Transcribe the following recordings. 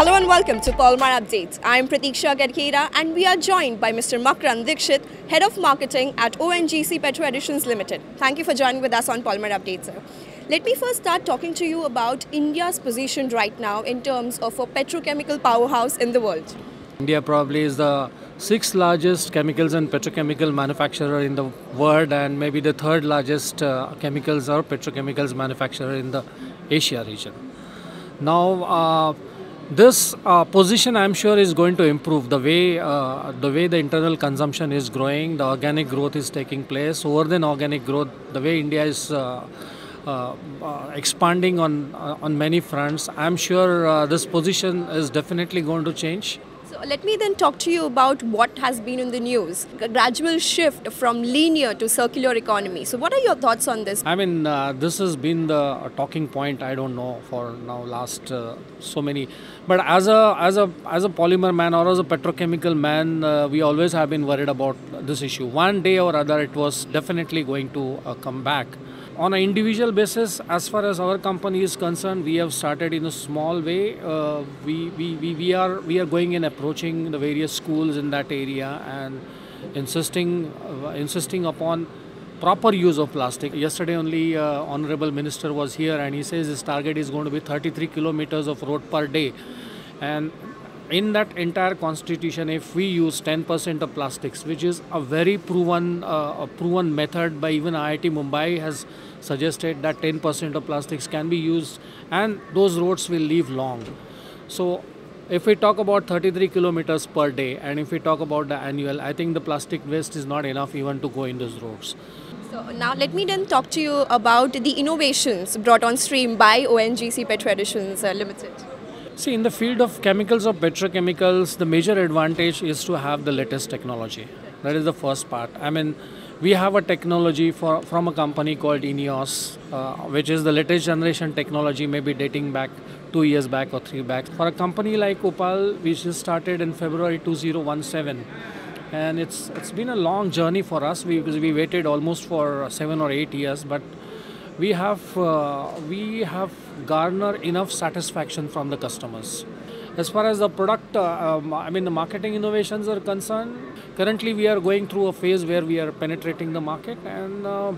Hello and welcome to Polymer Updates. I am Pratiksha Karkera and we are joined by Mr. Makarand Dixit, Head of Marketing at ONGC Petro Additions Limited. Thank you for joining with us on Polymer Updates, sir. Let me first start talking to you about India's position right now in terms of a petrochemical powerhouse in the world. India probably is the sixth largest chemicals and petrochemical manufacturer in the world and maybe the third largest uh, chemicals or petrochemicals manufacturer in the Asia region. Now, uh, this uh, position I'm sure is going to improve the way uh, the way the internal consumption is growing, the organic growth is taking place. Over than organic growth, the way India is uh, uh, uh, expanding on uh, on many fronts, I'm sure this position is definitely going to change. Let me then talk to you about what has been in the news. A gradual shift from linear to circular economy. So what are your thoughts on this? I mean, uh, this has been the talking point. I don't know for now last uh, so many, but as a as a as a polymer man or as a petrochemical man, uh, we always have been worried about this issue. One day or other, it was definitely going to uh, come back. On an individual basis, as far as our company is concerned, we have started in a small way. Uh, we, we, we, we are we are going and approaching the various schools in that area and insisting uh, insisting upon proper use of plastic. Yesterday only uh, Honorable Minister was here and he says his target is going to be 33 kilometers of road per day. And in that entire constitution, if we use 10% of plastics, which is a very proven, uh, a proven method by even IIT Mumbai has suggested that 10% of plastics can be used and those roads will live long. So if we talk about 33 kilometers per day and if we talk about the annual, I think the plastic waste is not enough even to go in those roads. So now let me then talk to you about the innovations brought on stream by ONGC Petro Additions uh, Limited. See, in the field of chemicals or petrochemicals, the major advantage is to have the latest technology. That is the first part. I mean, we have a technology for, from a company called Ineos, uh, which is the latest generation technology, maybe dating back two years back or three back. For a company like OPaL, which just started in February 2017, and it's it's been a long journey for us because we waited almost for seven or eight years, but we have uh, we have garnered enough satisfaction from the customers. As far as the product, uh, um, I mean the marketing innovations are concerned, currently we are going through a phase where we are penetrating the market and. Uh,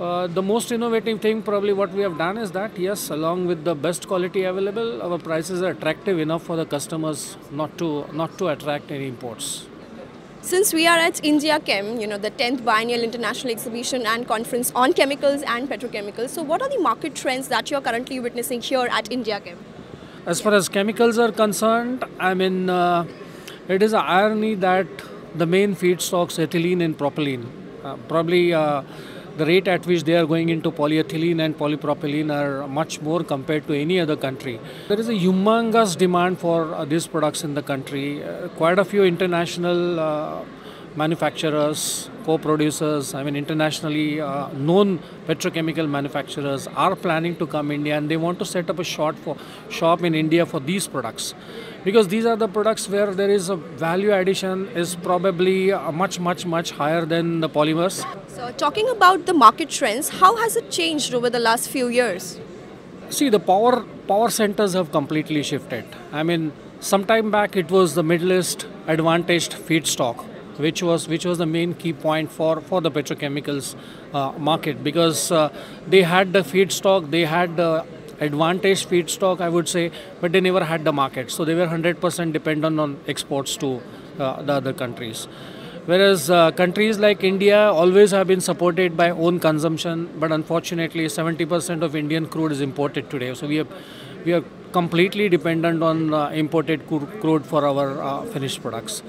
uh, the most innovative thing probably what we have done is that yes along with the best quality available our prices are attractive enough for the customers not to not to attract any imports Since we are at India Chem, you know, the 10th Biennial International Exhibition and Conference on Chemicals and Petrochemicals, so what are the market trends that you're currently witnessing here at India Chem? As far as chemicals are concerned, I mean, uh, it is an irony that the main feedstocks, ethylene and propylene, uh, probably uh, the rate at which they are going into polyethylene and polypropylene are much more compared to any other country. There is a humongous demand for uh, these products in the country. Uh, quite a few international uh, manufacturers, co-producers, I mean internationally uh, known petrochemical manufacturers are planning to come India and they want to set up a shop for shop in India for these products because these are the products where there is a value addition is probably uh, much much much higher than the polymers. So, talking about the market trends, how has it changed over the last few years? See, the power power centers have completely shifted. I mean, some time back it was the Middle East advantaged feedstock, which was which was the main key point for for the petrochemicals uh, market because uh, they had the feedstock, they had the advantage feedstock, I would say, but they never had the market, so they were 100% dependent on exports to uh, the other countries. Whereas uh, countries like India always have been supported by own consumption, but unfortunately, 70% of Indian crude is imported today. So we are we are completely dependent on uh, imported cru- crude for our uh, finished products.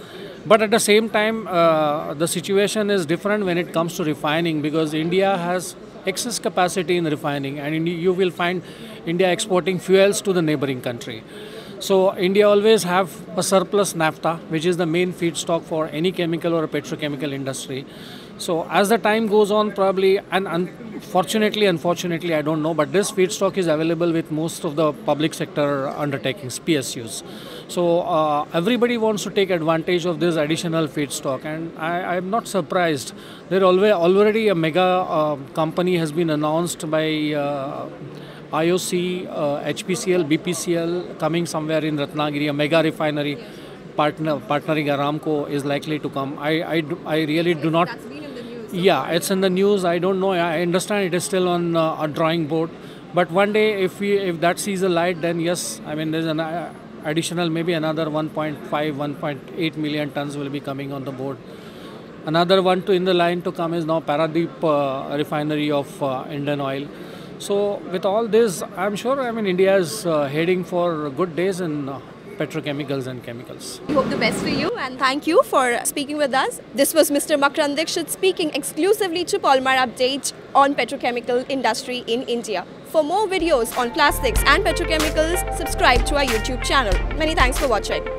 But at the same time, uh, the situation is different when it comes to refining because India has excess capacity in refining, and you will find India exporting fuels to the neighboring country. So India always have a surplus naphtha, which is the main feedstock for any chemical or petrochemical industry. So as the time goes on, probably and unfortunately, unfortunately, I don't know, but this feedstock is available with most of the public sector undertakings, PSUs. So uh, everybody wants to take advantage of this additional feedstock, and I, I'm not surprised. There always already a mega uh, company has been announced by. Uh, IOC, uh, HPCL, BPCL coming somewhere in Ratnagiri, a mega refinery partner partnering Aramco is likely to come. I, I, I really do not. Yeah, it's in the news. I don't know. I understand it is still on uh, a drawing board, but one day, if we if that sees the light, then yes, I mean there's an uh, additional maybe another 1.5, 1.8 million tons will be coming on the board. Another one to in the line to come is now Paradeep uh, refinery of uh, Indian Oil. So with all this, I'm sure I mean India is uh, heading for good days in uh, petrochemicals and chemicals. We hope the best for you and thank you for speaking with us. This was Mr. Makarand speaking exclusively to Polymer Update on petrochemical industry in India. For more videos on plastics and petrochemicals, subscribe to our YouTube channel. Many thanks for watching.